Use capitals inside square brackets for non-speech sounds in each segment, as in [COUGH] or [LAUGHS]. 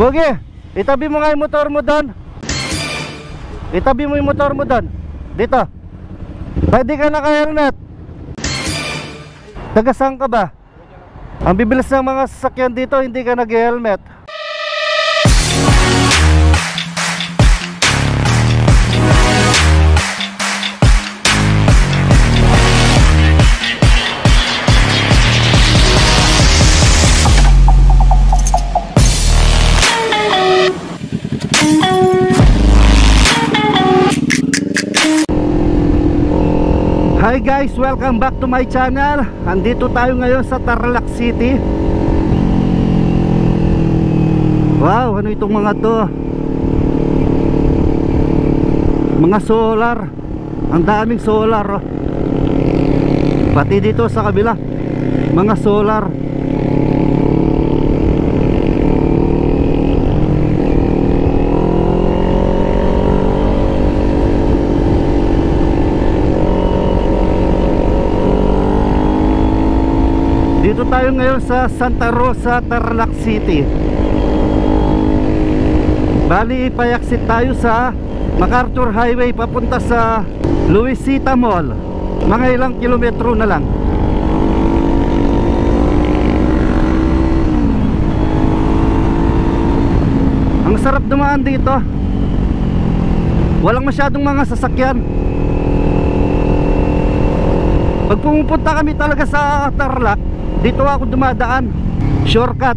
Pogi, itabi mo nga yung motor mo doon. Itabi mo yung motor mo doon. Dito. Pwede ka naka-helmet. Tagasang ka ba? Ang bibilis ng mga sasakyan dito, hindi ka nag-helmet. Hi guys, welcome back to my channel. Andito tayo ngayon sa Tarlac City. Wow, ano itong mga to? Mga solar. Ang daming solar oh. Pati dito sa kabila Mga solar Dito tayo ngayon sa Santa Rosa, Tarlac City. Bali, ipayaksit tayo sa MacArthur Highway papunta sa Luisita Mall. Mga ilang kilometro na lang. Ang sarap dumaan dito. Walang masyadong mga sasakyan. Pag pumupunta kami talaga sa Tarlac dito ako dumadaan. Shortcut.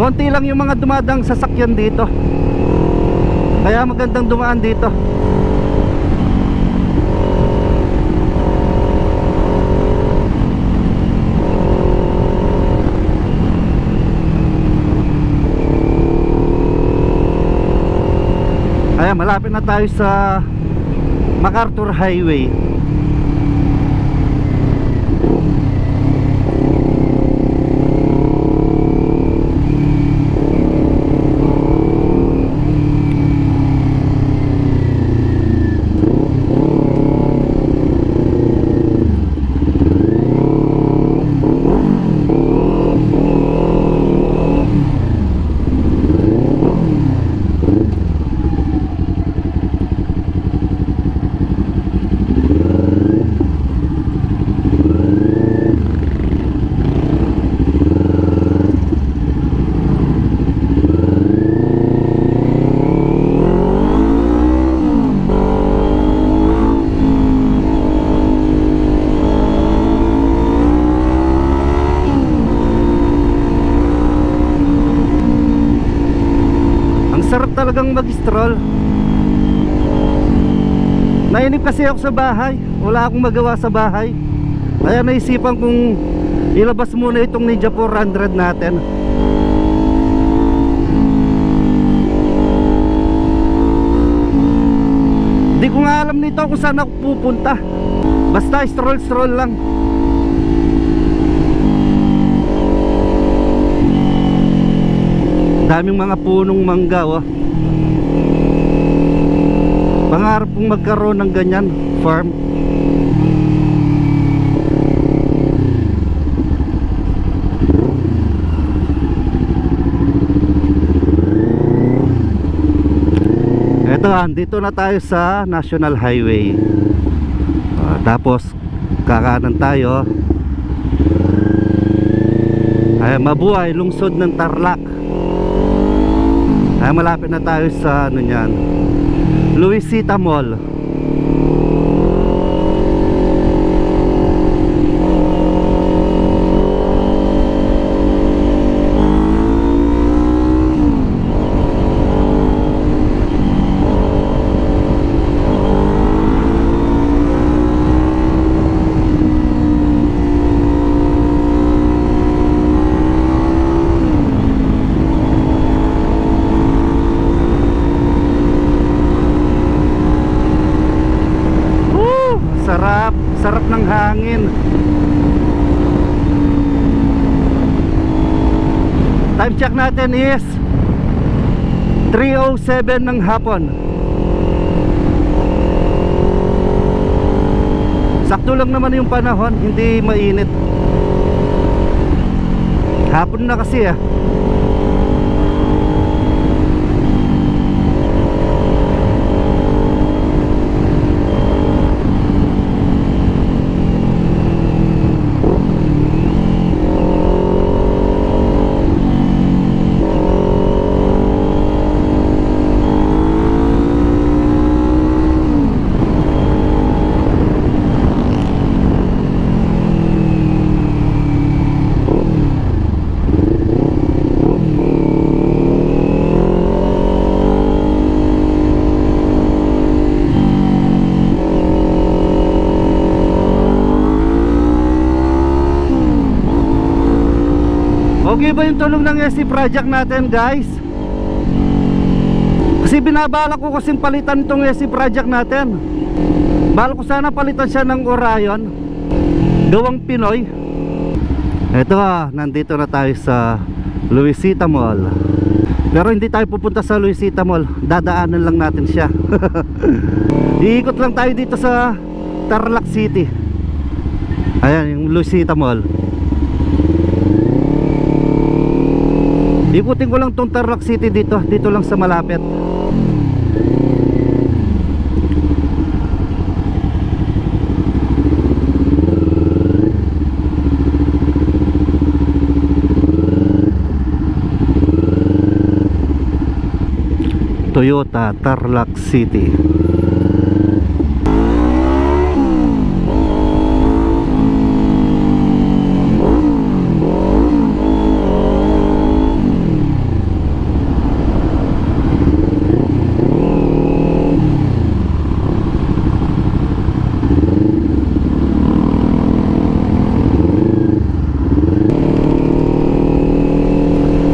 Konti lang yung mga dumadang sasakyan dito. Kaya magandang dumaan dito. Ayan, malapit na tayo sa MacArthur Highway Ang sarap mag-stroll Nainip kasi ako sa bahay. Wala akong magawa sa bahay. Kaya naisipan kong ilabas muna itong Ninja 400 natin. Hindi ko nga alam nito kung saan ako pupunta. Basta stroll stroll lang. Daming mga punong mangga oh. Pangarap kong magkaroon ng ganyan farm. Eto andito na tayo sa National Highway. Ah, tapos kakanan tayo. Ay mabuhay lungsod ng Tarlac. Ay malapit na tayo sa ano niyan Luisita Mall hangin. Time check natin is 3.07 ng hapon. Sakto lang naman yung panahon, hindi mainit. Hapon na kasi ah. Pogi ba yung tulong ng SC project natin guys? Kasi binabala ko kasing palitan itong SC project natin. Bala ko sana palitan siya ng Orion. Gawang Pinoy. Ito ah, nandito na tayo sa Luisita Mall. Pero hindi tayo pupunta sa Luisita Mall. Dadaanan lang natin siya. [LAUGHS] Iikot lang tayo dito sa Tarlac City. Ayan yung Luisita Mall Ikutin ko lang tong Tarlac City dito Dito lang sa malapit. Toyota Tarlac City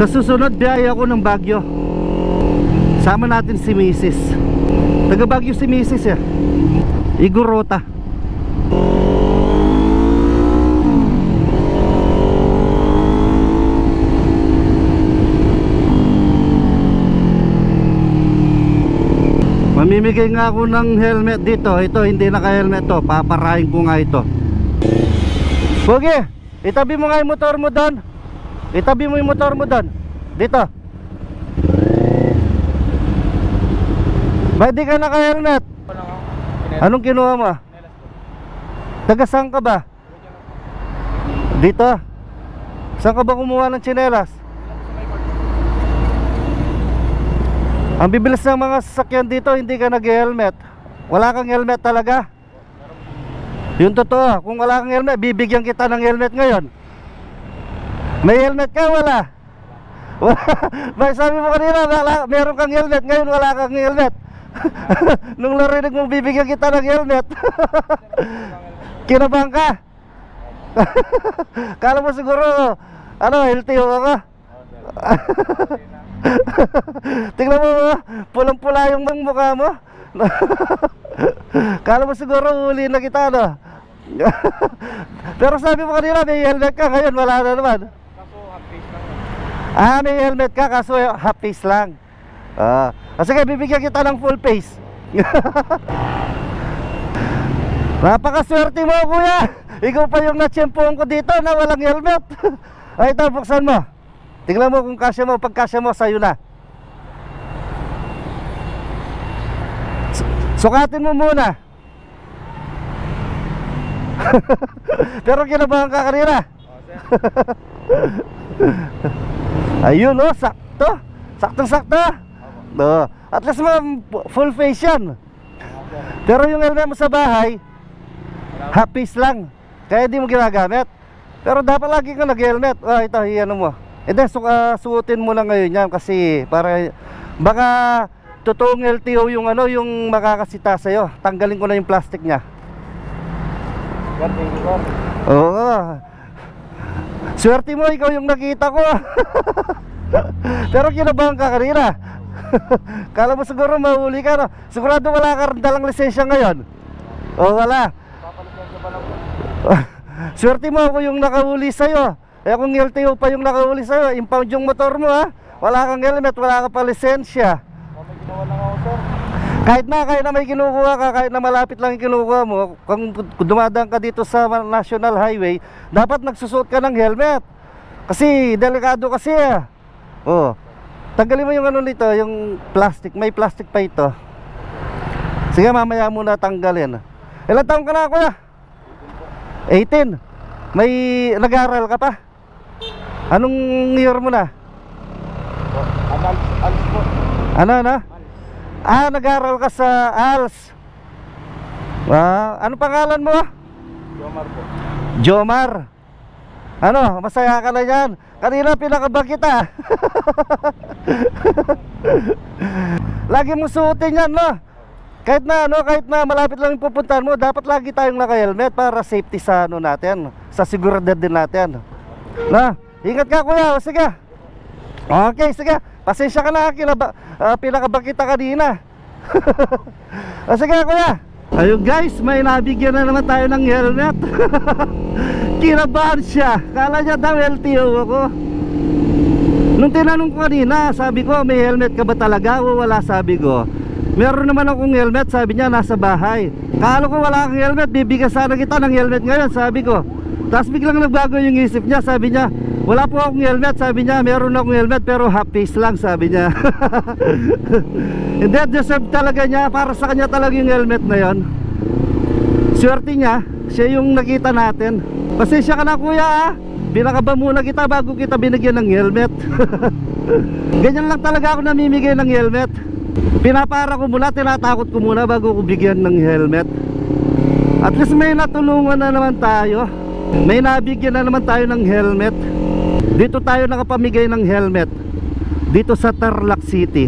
Sa susunod biyaya ako ng Bagyo Sama natin si Mrs. Taga Bagyo si Mrs. eh. Igorota Mamimigay nga ako ng helmet dito. Ito hindi naka-helmet to. Paparahin ko nga ito. Pogi Itabi mo nga yung motor mo doon Itabi mo yung motor mo doon Dito di ka naka-helmet? Anong kinuha mo? Taga ka ba? Dito Saan ka ba kumuha ng tsinelas? Ang bibilis ng mga sasakyan dito Hindi ka nag-helmet Wala kang helmet talaga Yung totoo Kung wala kang helmet Bibigyan kita ng helmet ngayon May helmet ka wala? [LAUGHS] May sabi mo kanina wala, Meron kang helmet. Ngayon wala kang helmet. [LAUGHS] Nung narinig mong bibigyan kita ng helmet. [LAUGHS] Kinabang ka. Kala mo siguro Ano, LTO ako? Tingnan mo oh, Pulang-pula yung mga mukha mo. Kala mo siguro huli na kita no? Pero sabi mo kanina may helmet ka. Ngayon wala na naman Ah, may helmet ka kaso half face lang Ah, ah, sige, bibigyan kita ng full face. [LAUGHS] Napakaswerte mo, kuya. Ikaw pa yung natsyempohan ko dito na walang helmet. [LAUGHS] Ay, ito, buksan mo. Tingnan mo kung kasya mo. Pag kasya mo, sa'yo na. Su- Sukatin mo muna. [LAUGHS] Pero kinabahan ka kanina. Ayun, oh, sakto. Saktong-sakto. No. At least ma'am, full face yan. Pero yung helmet mo sa bahay, half face lang. Kaya di mo ginagamit. Pero dapat lagi ka nag-helmet. Oh, ito, iyan mo. E then, su uh, suotin mo na ngayon yan kasi para baka totoong LTO yung ano, yung makakasita sa'yo. Tanggalin ko na yung plastic niya. Oo. Swerte mo, ikaw yung nakita ko. [LAUGHS] Pero kinabahan ka kanina. [LAUGHS] Kala mo siguro mahuli ka no? Sigurado wala ka dalang lisensya ngayon O wala [LAUGHS] Swerte mo ako yung nakahuli sa'yo Eh kung LTO pa yung nakahuli sa'yo Impound yung motor mo ha Wala kang helmet, wala ka pa lisensya kahit na, kahit na may kinukuha ka, kahit na malapit lang yung kinukuha mo, kung dumadaan ka dito sa National Highway, dapat nagsusuot ka ng helmet. Kasi, delikado kasi ah. Oh. Tanggalin mo yung ano nito, yung plastic. May plastic pa ito. Sige, mamaya muna tanggalin. Ilan taong ka na, kuya? 18. May nag-aaral ka pa? Anong year mo na? Ano, ano? Ah, nag-aaral ka sa ALS. Ah, ano pangalan mo? Jomar po. Jomar. Ano, masaya ka na yan. Kanina pinakabag kita. [LAUGHS] lagi mo suotin yan, no? Kahit na ano, kahit na malapit lang pupuntahan mo, dapat lagi tayong naka-helmet para safety sa ano natin, sa seguridad din natin. Na, Ingat ka kuya, sige. Okay, sige. Pasensya ka na, kinaba, uh, pinakaba kita kanina. o [LAUGHS] sige kuya. Ayun guys, may nabigyan na naman tayo ng helmet. [LAUGHS] Kinabahan siya. Kala niya daw LTO ako. Nung tinanong ko kanina, sabi ko, may helmet ka ba talaga o wala sabi ko. Meron naman akong helmet, sabi niya, nasa bahay. Kala ko wala akong helmet, bibigyan sana kita ng helmet ngayon, sabi ko. Tapos biglang nagbago yung isip niya, sabi niya, wala po akong helmet, sabi niya, meron akong helmet pero half face lang, sabi niya. [LAUGHS] Hindi, deserve talaga niya, para sa kanya talaga yung helmet na yon. Swerte niya, siya yung nakita natin. Pasensya ka na kuya ha. Binakaba muna kita bago kita binigyan ng helmet. [LAUGHS] Ganyan lang talaga ako namimigay ng helmet. Pinapara ko muna, tinatakot ko muna bago ko bigyan ng helmet. At least may natulungan na naman tayo. May nabigyan na naman tayo ng helmet. Dito tayo nakapamigay ng helmet. Dito sa Tarlac City.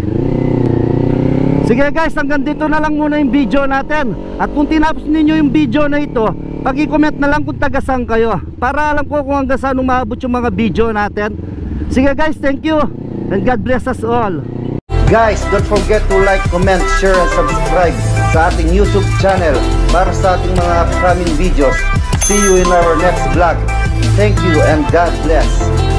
Sige guys, hanggang dito na lang muna yung video natin. At kung tinapos ninyo yung video na ito, pag-comment na lang kung tagasang kayo. Para alam ko kung hanggang saan umabot yung mga video natin. Sige guys, thank you. And God bless us all. Guys, don't forget to like, comment, share, and subscribe sa ating YouTube channel para sa ating mga upcoming videos. See you in our next vlog. Thank you and God bless.